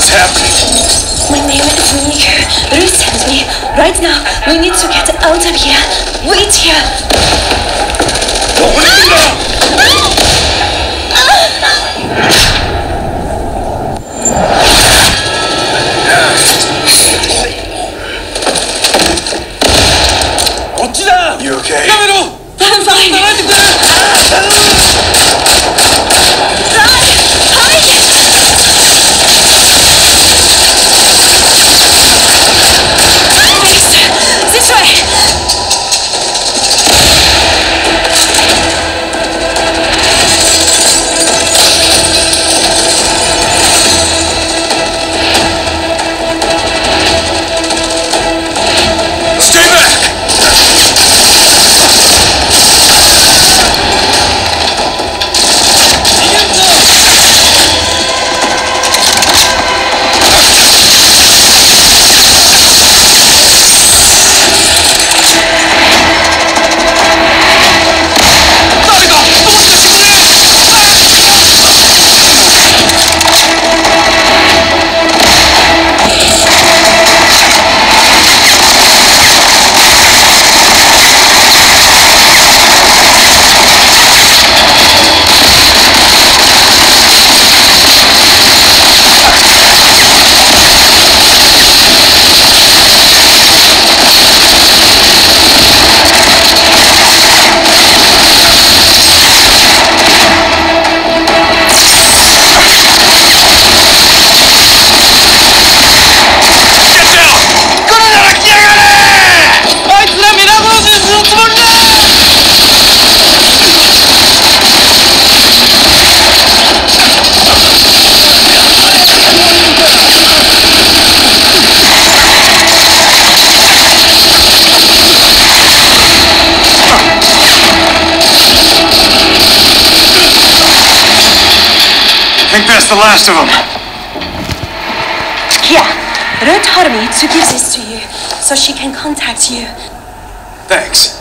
is happening. My name is Nick. Please help me. Right now, we need to get out of here. Wait here. Open it now! You okay? Not at all! I'm fine! That's the last of them. Here. Ruth told me to give this to you so she can contact you. Thanks.